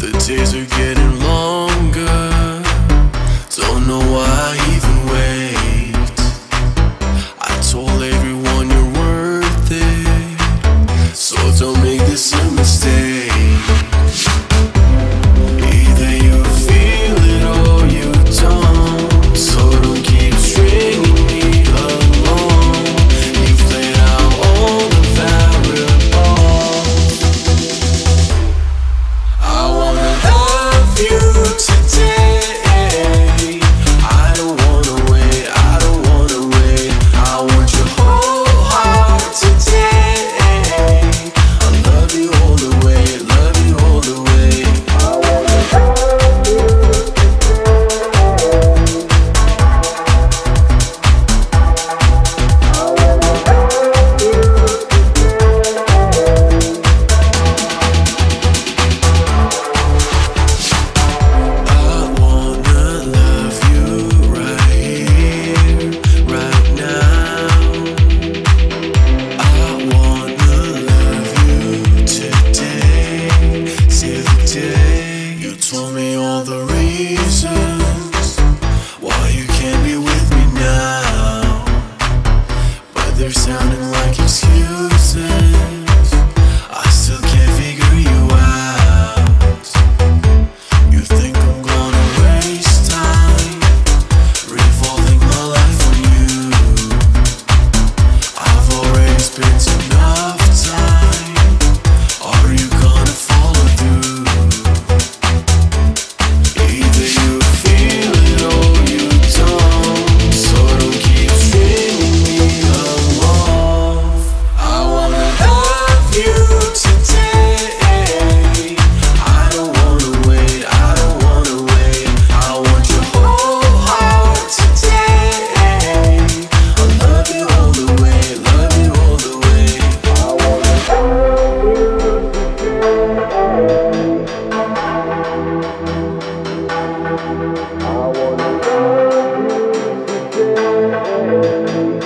The days are getting long. spits wanna love you today.